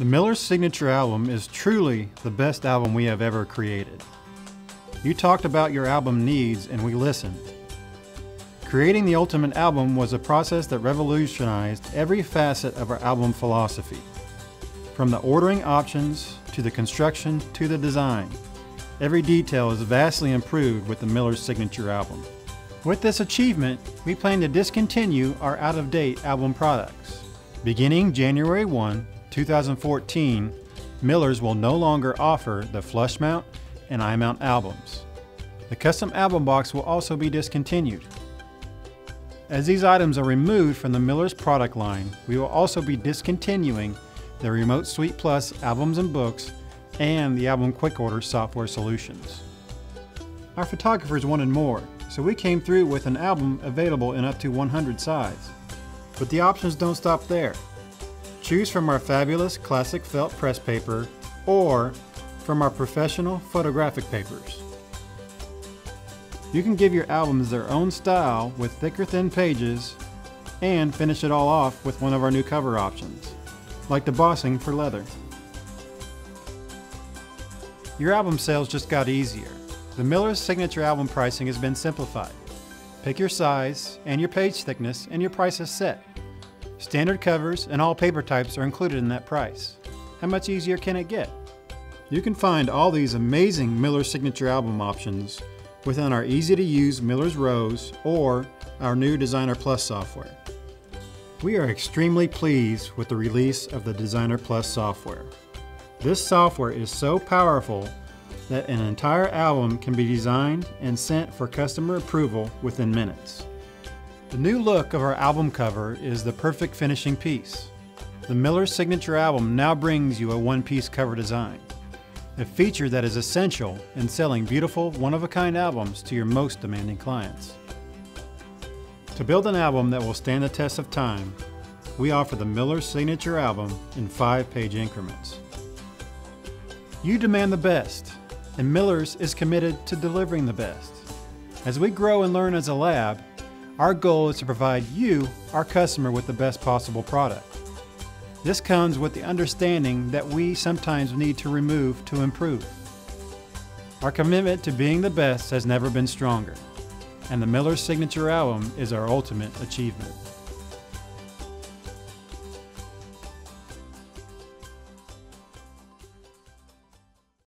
The Miller's signature album is truly the best album we have ever created. You talked about your album needs and we listened. Creating the ultimate album was a process that revolutionized every facet of our album philosophy. From the ordering options to the construction to the design, every detail is vastly improved with the Miller's signature album. With this achievement, we plan to discontinue our out-of-date album products. Beginning January 1, 2014, Miller's will no longer offer the flush mount and I mount albums. The custom album box will also be discontinued. As these items are removed from the Miller's product line, we will also be discontinuing the Remote Suite Plus albums and books and the Album Quick Order software solutions. Our photographers wanted more, so we came through with an album available in up to 100 sides. But the options don't stop there. Choose from our fabulous classic felt press paper or from our professional photographic papers. You can give your albums their own style with thicker thin pages and finish it all off with one of our new cover options, like the bossing for leather. Your album sales just got easier. The Miller's signature album pricing has been simplified. Pick your size and your page thickness and your price is set. Standard covers and all paper types are included in that price. How much easier can it get? You can find all these amazing Miller signature album options within our easy to use Miller's ROES or our new Designer Plus software. We are extremely pleased with the release of the Designer Plus software. This software is so powerful that an entire album can be designed and sent for customer approval within minutes. The new look of our album cover is the perfect finishing piece. The Miller Signature album now brings you a one-piece cover design a feature that is essential in selling beautiful, one-of-a-kind albums to your most demanding clients. To build an album that will stand the test of time, we offer the Miller Signature Album in five-page increments. You demand the best, and Miller's is committed to delivering the best. As we grow and learn as a lab, our goal is to provide you, our customer, with the best possible product. This comes with the understanding that we sometimes need to remove to improve. Our commitment to being the best has never been stronger, and the Miller Signature Album is our ultimate achievement.